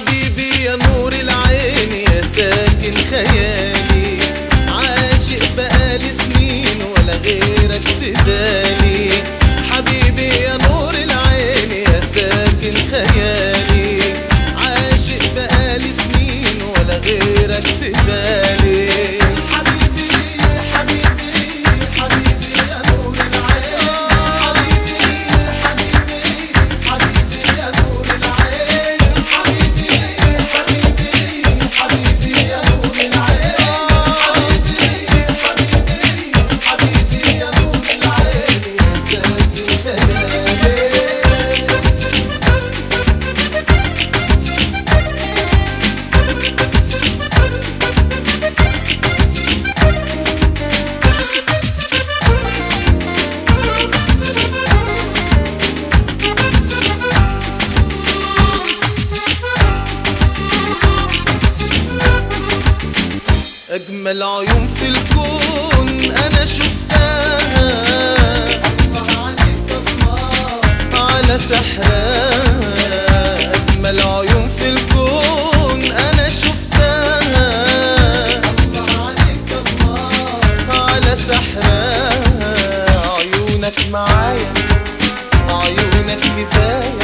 حبيبي يا نور العين يا ساكن خيالي. عاشق بقالي سنين ولا غيرك في بالي. حبيبي يا نور العين يا ساكن خيالي. عاشق بقالي سنين ولا غيرك في بالي. أجمل عيون في الكون أنا شفتها على سحرها أجمل عيون في الكون أنا شفتها على سحرها عيونك معايا عيونك كفاية.